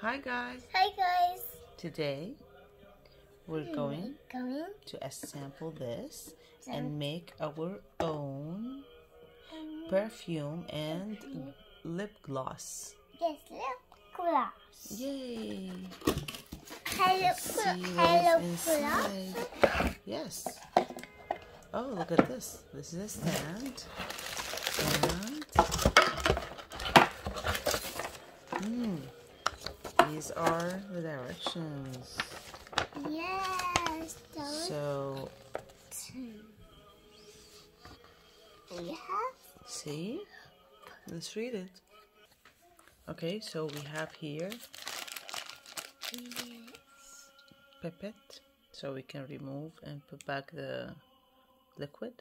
Hi guys. Hi guys. Today we're going Going. to sample this and make our own perfume and lip gloss. Yes, lip gloss. Yay! Hello, hello gloss. Yes. Oh, look at this. This is a stand. And hmm, these are the directions. Yes. So, have see? Let's read it. Okay, so we have here yes. pipette, so we can remove and put back the liquid.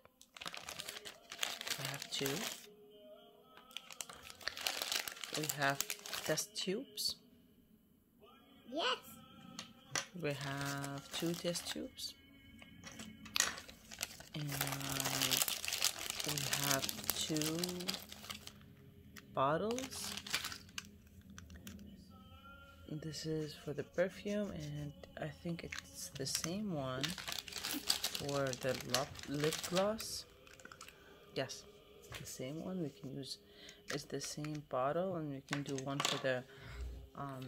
We have two. We have test tubes. Yes. We have two test tubes. And we have two bottles. This is for the perfume, and I think it's the same one for the lip, gloss. Yes, the same one. We can use it's the same bottle, and we can do one for the um,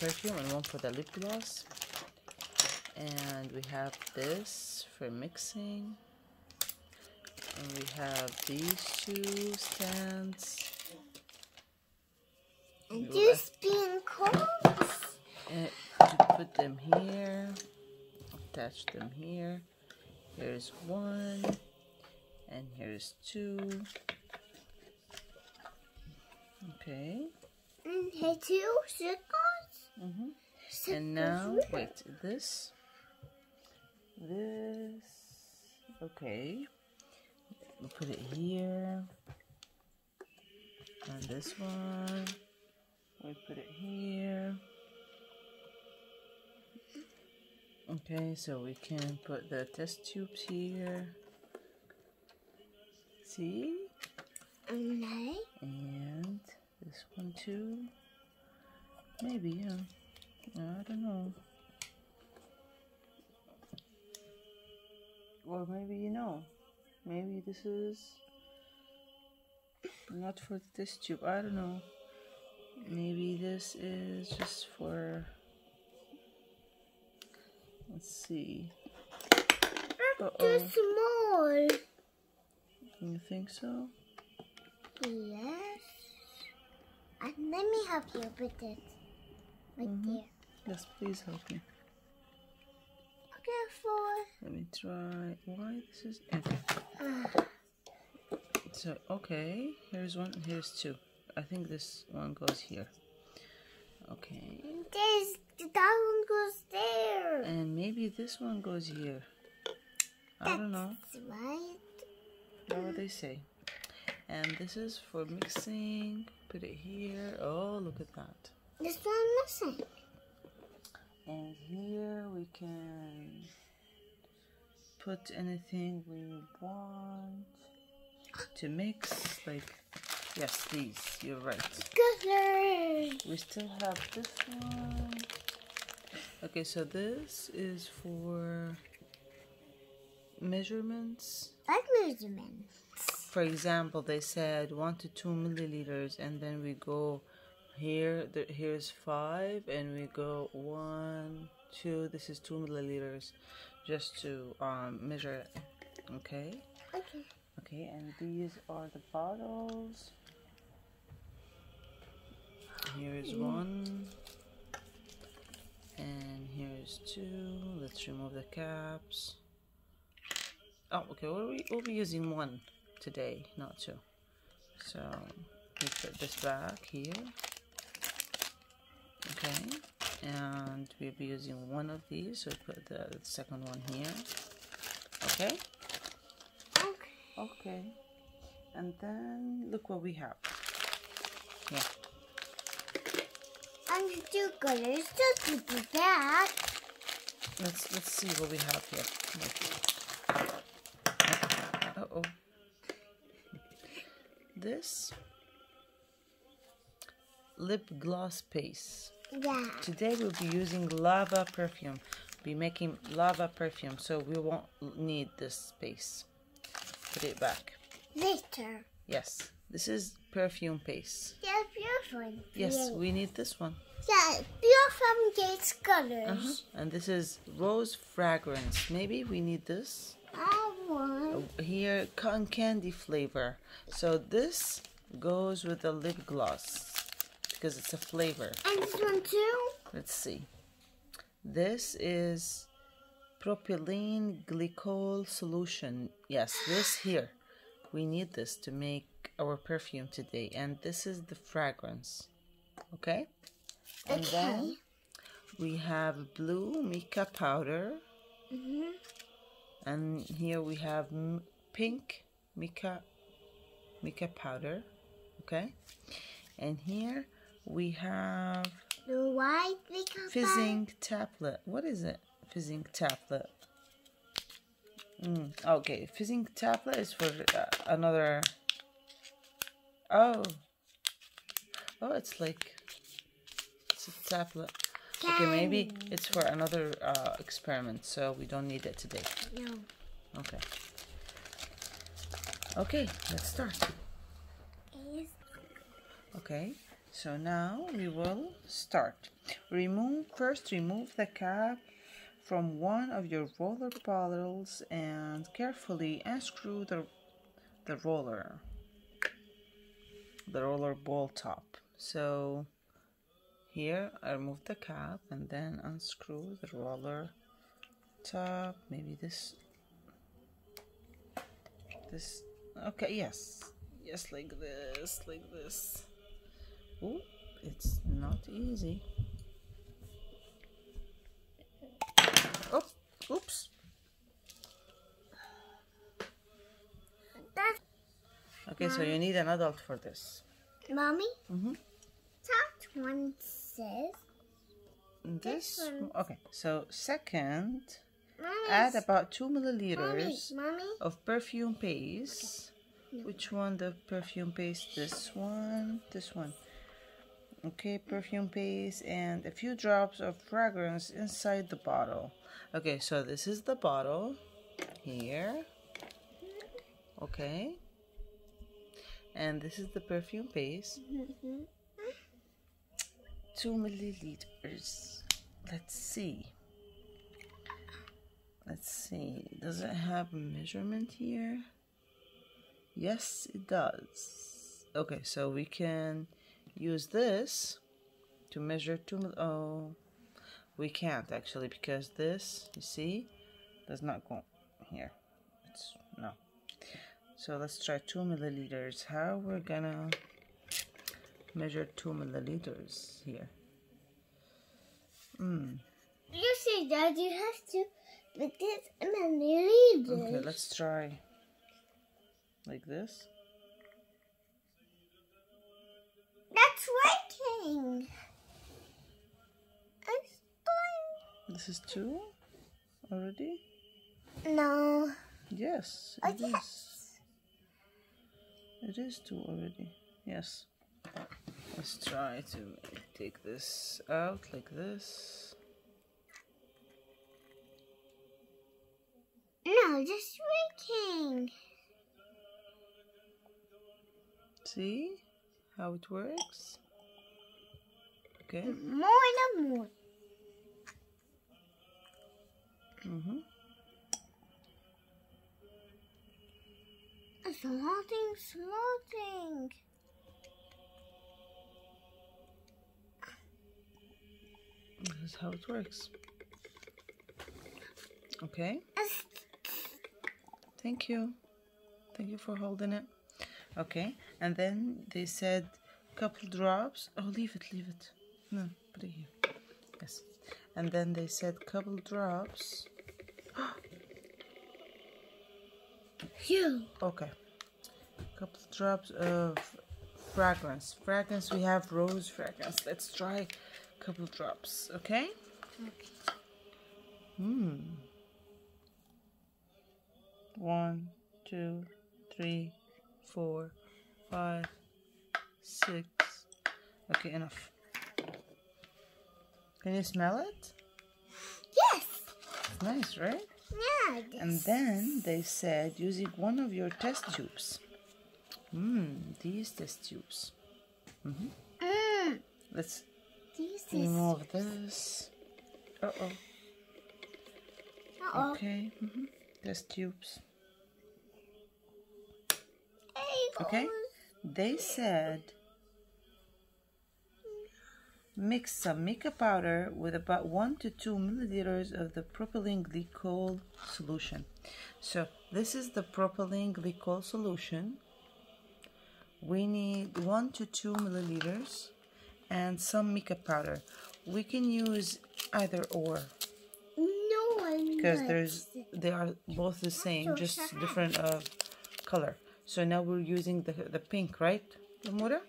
perfume and one for the lip gloss. And we have this for mixing. And we have these two stands. These being cones. And to put them here, attach them here. Here's one, and here's two. Okay. And here two circles. hmm Circles And now, wait, this, this, okay. We'll put it here. And this one, we put it here. Okay, so we can put the test tubes here. See? Okay. And this one too. Maybe, yeah. I don't know. Or maybe you know. Maybe this is not for this tube. I don't know. Maybe this is just for. Let's see. Uh Too oh. small. You think so? Yes. And let me help you with it. Right Mhm. there. Yes, please help me. Careful. Let me try. Why this is okay. Ah, So okay, here's one. Here's two. I think this one goes here. Okay, This that one goes there. and maybe this one goes here. I don't know. Right. What would they say? And this is for mixing. Put it here. Oh, look at that. This one missing. And here we can put anything we want to mix. Like, yes, these. You're right. Good. We still have this one. Okay, so this is for measurements. Like measurements. For example, they said one to two milliliters, and then we go here. The, here's five, and we go one, two. This is two milliliters, just to um, measure it. Okay. Okay. Okay, and these are the bottles. Here is one. And here's two. Let's remove the caps. Oh, okay, we'll be, we'll be using one today, not two. So, we put this back here. Okay, and we'll be using one of these, so put the, second one here. Okay? Okay. Okay. And then look what we have. Yeah. And two colors just to do that. Let's let's see what we have here. Uh oh. This lip gloss paste. Yeah. Today we'll be using lava perfume. Be making lava perfume, so we won't need this space. Put it back. Later. Yes, this is perfume paste. Yeah, beautiful. Yes, we need this one. Yeah, beautiful Gates colors. Uh-huh. And this is rose fragrance. Maybe we need this. Here, cotton candy flavor. So this goes with the lip gloss because it's a flavor. And this one too. Let's see. This is propylene glycol solution. Yes, this here. We need this to make our perfume today. And this is the fragrance. Okay? And then Okay. we have blue mica powder. Mhm. And here we have m- pink mica mica powder. Okay? And here we have The white because fizzing tablet. What is it? Fizzing tablet. Mm, okay, fizzing tablet is for uh, another. Oh. Oh, it's like it's a tablet. Okay, maybe it's for another uh, experiment, so we don't need it today. No. Okay. Okay, let's start. Okay, so now we will start. Remove first remove the cap from one of your roller bottles and carefully unscrew the the roller the roller ball top. So here I remove the cap and then unscrew the roller top. Maybe this this okay yes yes like this like this oh it's not easy oh oops okay so you need an adult for this mommy. mm-hmm. That one says. this one. okay so second Mommy. add about two milliliters Mommy. of perfume paste. Which one the perfume paste? This one, this one. Okay, perfume paste and a few drops of fragrance inside the bottle. Okay, so this is the bottle here. Okay. And this is the perfume paste. Mm-hmm. Mhm. Two milliliters. Let's see. Let's see. Does it have a measurement here? Yes, it does. Okay, so we can use this to measure two. mil- Oh, we can't actually because this, you see, does not go here. It's no. So let's try two milliliters. How we're gonna measure two milliliters here? Hmm. You see, Dad, you have to put this leader. Okay, let's try like this. That's working. This is two already. No. Yes, Oh, it is. yes. It is two already. Yes. Let's try to take this out like this. No, just working. See how it works? Okay. More and more. Mm-hmm. It's floating, floating. Is how it works. Okay. Thank you. Thank you for holding it. Okay. And then they said couple drops. Oh, leave it, leave it. No, put it here. Yes. And then they said couple drops. you. Okay. Couple drops of fragrance. Fragrance, we have rose fragrance. Let's try couple drops, okay? Hmm. One, two, three, four, five, six. Okay, enough. Can you smell it? Yes. It's nice, right? Yeah. And then they said using one of your test tubes. Mmm, these test tubes. Mm. Let's This is. remove this. Uh oh. Uh-oh. Okay. hmm Test tubes. There you go. Okay. They said mix some mica powder with about 1 to 2 milliliters of the propylene glycol solution. So this is the propylene glycol solution. We need 1 to 2 milliliters and some mica powder. We can use either or No because there's they are both the same, just different uh, color. So now we're using the the pink, right, The Amura?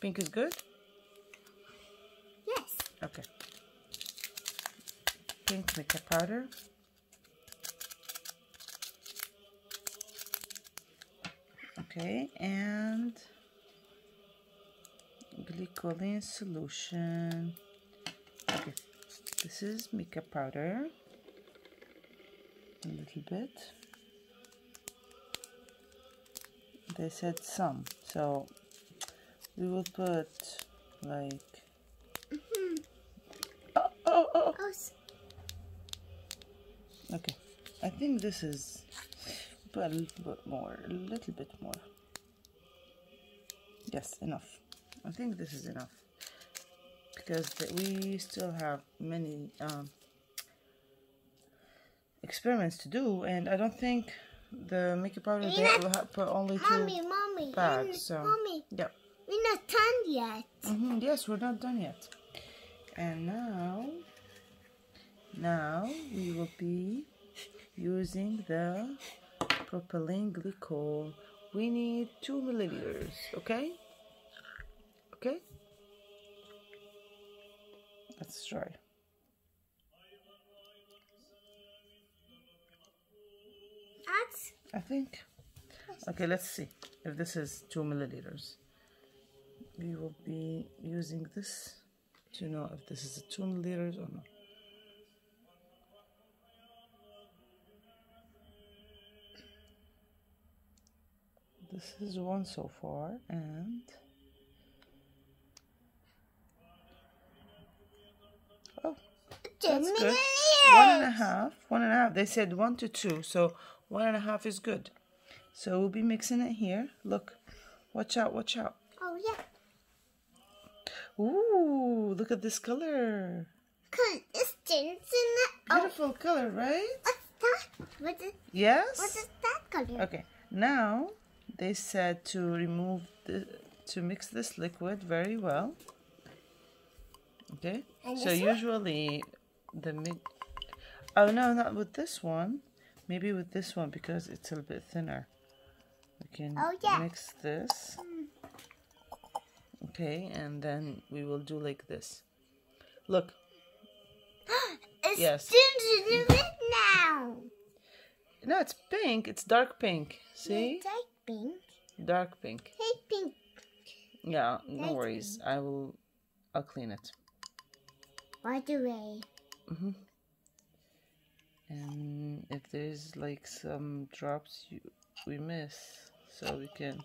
Pink is good. Yes. Okay. Pink mica powder. Okay, and glycolin solution. Okay, this is mica powder. A little bit. They said some, so we will put like. Mm-hmm. Oh, oh, oh. Oh, Okay, I think this is put a little bit more, a little bit more. Yes, enough. I think this is enough because the, we still have many um, experiments to do, and I don't think the makeup powder they will have put only two mommy, mommy, bags. So mommy, yeah. we're not done yet. hmm Yes, we're not done yet. And now, now we will be using the propylene glycol. We need two milliliters, okay? Okay? Let's try. That's I think. Okay, let's see if this is two milliliters. We will be using this to know if this is a two milliliters or not. This is one so far, and oh, That's good. one and a half. One and a half. They said one to two, so one and a half is good. So we'll be mixing it here. Look, watch out, watch out. Oh yeah, Ooh, look at this color. dancing. Oh, Beautiful color, right? what's that? What is Yes. what is that color? Okay. Now they said to remove the to mix this liquid very well. Okay. And so usually the mid. Oh no, not with this one. Maybe with this one because it's a little bit thinner. We can Oh, yeah. mix this. Okay, and then we will do like this. Look, It's Yes. changing a bit now. no, it's pink. It's dark pink. See, like pink. dark pink. Hey, pink. Yeah, no That's worries. I will. I'll clean it. By the way, Mm-hmm. And if there's like some drops you we miss, so we can.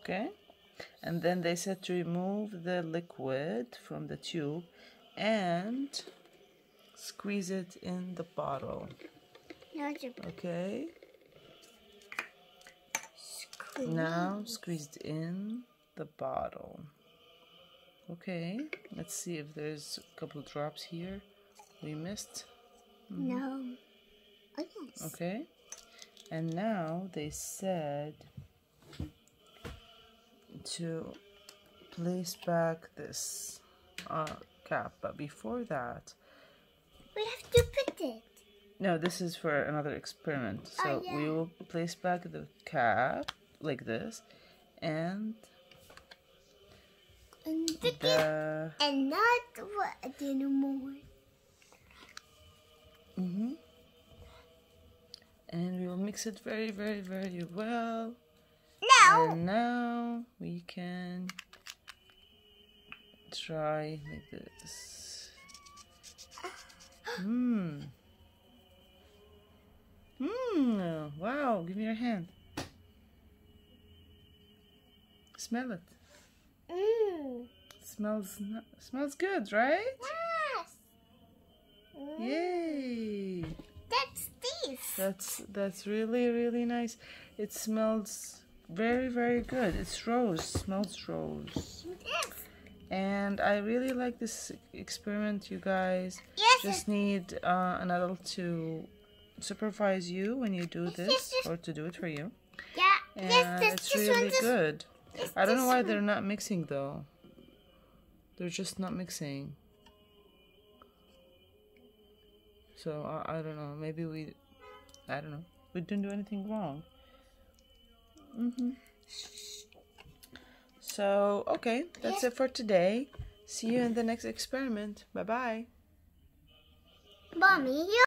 Okay, and then they said to remove the liquid from the tube and squeeze it in the bottle. Okay. Now squeezed in the bottle. Okay, let's see if there's a couple drops here we missed. No. Oh yes. Okay, and now they said to place back this uh, cap, but before that, We have to put it. no, this is for another experiment. So Oh, yeah. we will place back the cap like this, and And the And not what anymore. hmm And we will mix it very, very, very well. Now. And now we can try like this. Mmm. Smell it. Mmm. Smells smells good, right? Yes. Mm, Yay. That's this. That's that's really really nice. It smells very very good. It's rose. Smells rose. Yes. And I really like this experiment, you guys. Yes. Just need uh, an adult to supervise you when you do this or to do it for you. yeah. And yes. This, it's really This, good. I don't know why they're not mixing though. They're just not mixing. So I, I don't know. Maybe we, I don't know. We didn't do anything wrong. Mhm. So okay, that's it for today. See you in the next experiment. Bye bye. Mommy, you